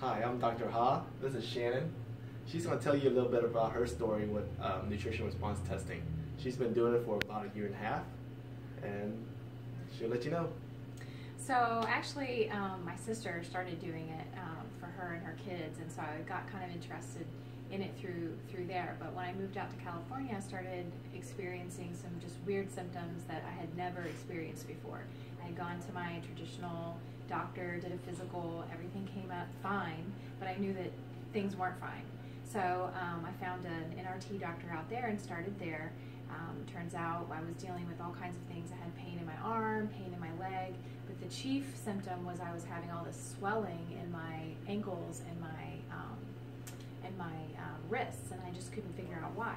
Hi, I'm Dr. Ha. This is Shannon. She's going to tell you a little bit about her story with um, nutrition response testing. She's been doing it for about a year and a half, and she'll let you know. So actually, um, my sister started doing it um, for her and her kids, and so I got kind of interested in it through through there. But when I moved out to California, I started experiencing some just weird symptoms that I had never experienced before. I had gone to my traditional doctor, did a physical, everything fine, but I knew that things weren't fine. So um, I found an NRT doctor out there and started there. Um, turns out I was dealing with all kinds of things. I had pain in my arm, pain in my leg, but the chief symptom was I was having all this swelling in my ankles and my um, and my um, wrists, and I just couldn't figure out why.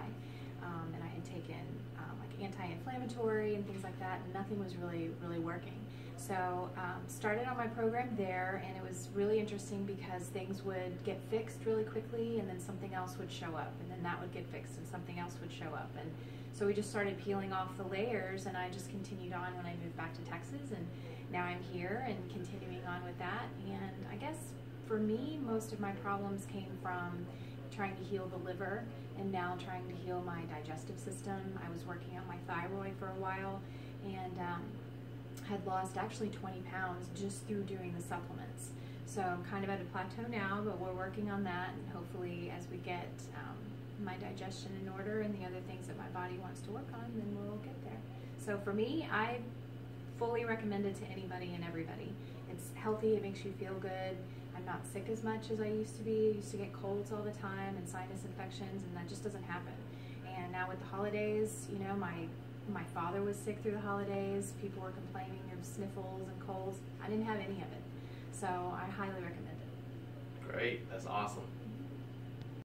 Um, and I had taken um, like anti-inflammatory and things like that, and nothing was really really working. So um, started on my program there, and it was really interesting because things would get fixed really quickly, and then something else would show up, and then that would get fixed, and something else would show up, and so we just started peeling off the layers, and I just continued on when I moved back to Texas, and now I'm here and continuing on with that. And I guess for me, most of my problems came from trying to heal the liver and now trying to heal my digestive system. I was working on my thyroid for a while and um, had lost actually 20 pounds just through doing the supplements. So I'm kind of at a plateau now, but we're working on that, and hopefully, as we get um, my digestion in order and the other things that my body wants to work on, then we'll get there. So for me, I fully recommend it to anybody and everybody. It's healthy, it makes you feel good. I'm not sick as much as I used to be. I used to get colds all the time and sinus infections, and that just doesn't happen. And now with the holidays, you know, my my father was sick through the holidays. People were complaining of sniffles and colds. I didn't have any of it. So I highly recommend it. Great, that's awesome.